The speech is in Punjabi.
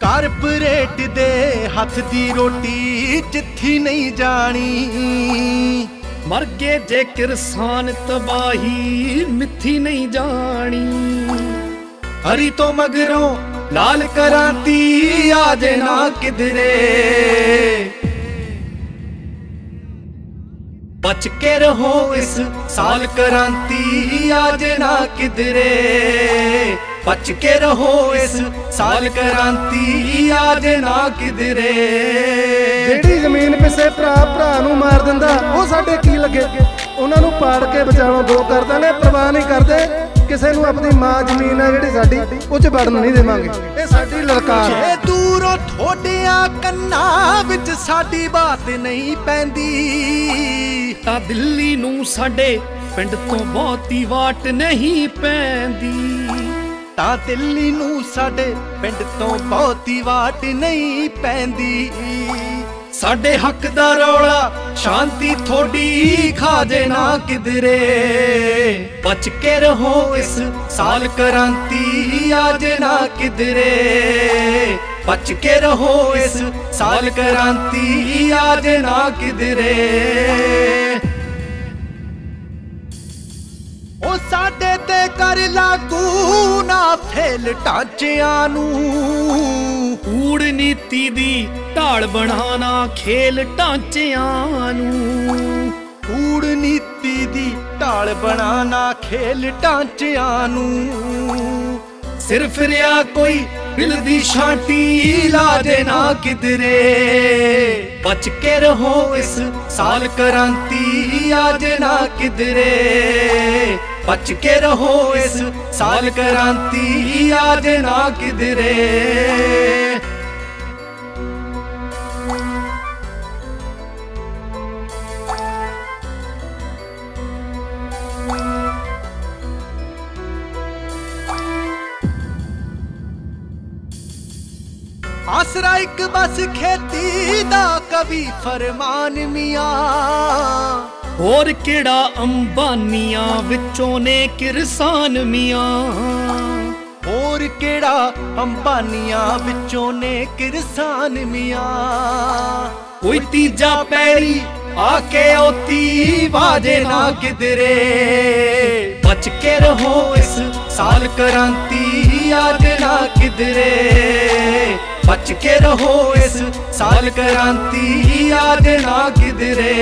ਕਾਰਪੋਰੇਟ ਦੇ ਹੱਥ ਦੀ ਰੋਟੀ ਜਿੱਥੀ ਨਹੀਂ ਜਾਣੀ। ਮਰ ਗਏ ਜੇ ਕਿਰਸਾਨ ਤਬਾਹੀ ਮਿੱਥੀ ਨਹੀਂ ਜਾਣੀ। ਹਰੀ ਤੋਂ ਮਗਰੋਂ ਲਾਲ ਕਰਾਂਤੀ ਆ ਜੇ ਨਾ ਕਿਧਰੇ। ਬਚ ਕੇ ਰਹੋ ਇਸ ਸਾਲ ਕਰਾਂਤੀ ਆ ਜੇ ਨਾ ਕਿਧਰੇ। ਬਚ ਕੇ ਰਹੋ ਇਸ ਸਾਲ ਕਰਾਂਤੀ ਆ ਜੇ ਨਾ ਕਿਧਰੇ। ਜਿਹੜੀ ਜ਼ਮੀਨ ਪਿੱਛੇ ਭਰਾ ਭਰਾ ਨੂੰ ਮਾਰ ਦਿੰਦਾ ਉਹ ਸਾਡੇ ਕੀ ਲੱਗੇ? ਉਹਨਾਂ ਨੂੰ ਪਾੜ ਕੇ ਬਚਾਉਣੋਂ ਦੋ ਕਰ ਦਾਂਗੇ ਪਰਵਾਹ ਨਹੀਂ ਕਰਦੇ। ਕਿਸੇ ਨੂੰ ਆਪਣੀ ਮਾਂ ਜ਼ਮੀਨ ਆ ਜਿਹੜੀ ਸਾਡੀ ਉਹ 'ਚ ਵੜਨ ਨਹੀਂ ਦੇਵਾਂਗੇ। ਇਹ ਸਾਡੀ ਲਲਕਾਰ ਹੈ। ਜੇ ਦੂਰੋਂ ਥੋੜਿਆਂ ਕੰਨਾਂ ਵਿੱਚ ਸਾਡੀ ਬਾਤ ਨਹੀਂ ਪੈਂਦੀ। ਤਾਂ ਦਿੱਲੀ ਨੂੰ ਸਾਡੇ ਪਿੰਡ ਤੋਂ ਬਹੁਤੀ ਵਾਟ ਨਹੀਂ ਪੈਂਦੀ। ਤਾਂ ਦਿੱਲੀ ਨੂੰ ਸਾਡੇ ਪਿੰਡ ਤੋਂ ਬਹੁਤੀ ਵਾਟ ਨਹੀਂ ਪੈਂਦੀ। ਸਾਡੇ ਹੱਕ ਦਾ ਰੌਲਾ ਸ਼ਾਂਤੀ ਥੋੜੀ ਖਾਜੇ ਨਾ ਕਿਧਰੇ। ਬਚ ਕੇ ਰਹੋ ਇਸ ਸਾਲ ਕ੍ਰਾਂਤੀ ਆਜੇ ਨਾ ਕਿਧਰੇ। ਬਚ ਕੇ ਰਹੋ ਇਸ ਸਾਲ ਕ੍ਰਾਂਤੀ ਆਜੇ ਨਾ ਕਿਧਰੇ। ਉਹ ਸਾਡੇ ਤੇ ਕਰ ਲਾਗੂ ਨਾ ਫੇਲ ਢਾਂਚਿਆਂ ਨੂੰ। ਕੂੜ ਨੀਤੀ ਦੀ ਢਾਲ ਬਣਾਣਾ ਖੇਲ ਢਾਂਚਿਆਂ ਨੂੰ। ਕੂੜ ਨੀਤੀ ਦੀ ਢਾਲ ਬਣਾਣਾ ਖੇਲ ਢਾਂਚਿਆਂ ਨੂੰ। ਸਿਰਫ ਰਿਆ ਕੋਈ, ਦਿਲ ਦੀ ਛਾਂਟੀ ਲਾਜੇ ਨਾ ਕਿਧਰੇ। ਬਚ ਕੇ ਰਹੋ ਇਸ ਸਾਲ ਕ੍ਰਾਂਤੀ ਆ ਨਾ ਕਿਧਰੇ। ਬਚ ਕੇ ਰਹੋ ਇਸ ਸਾਲ ਕ੍ਰਾਂਤੀ ਆਜੇ ਨਾ ਕਿਧਰੇ। ਆਸਰਾ ਇੱਕ ਬਸ ਖੇਤੀ ਦਾ ਕਵੀ ਫਰਮਾਨ ਮੀਆਂ। ਹੋਰ ਕਿਹੜਾ ਅੰਬਾਨੀਆਂ ਵਿੱਚੋਂ ਨੇ ਕਿਰਸਾਨ ਮੀਆਂ? ਹੋਰ ਕਿਹੜਾ ਅੰਬਾਨੀਆਂ ਵਿੱਚੋਂ ਨੇ ਕਿਰਸਾਨ ਮੀਆਂ? ਕੋਈ ਤੀਜਾ ਪੈੜੀ ਆ ਕੇ ਓਤੀ ਬਾਜੇ ਨਾ ਕਿਧਰੇ। ਬਚ ਕੇ ਰਹੋ ਇਸ ਸਾਲ ਕ੍ਰਾਂਤੀ ਯਾਦ ਨਾ ਕਿਧਰੇ। ਬਚ ਕੇ ਰਹੋ ਇਸ ਸਾਲ ਕ੍ਰਾਂਤੀ ਆਜ ਨਾ ਕਿਧਰੇ।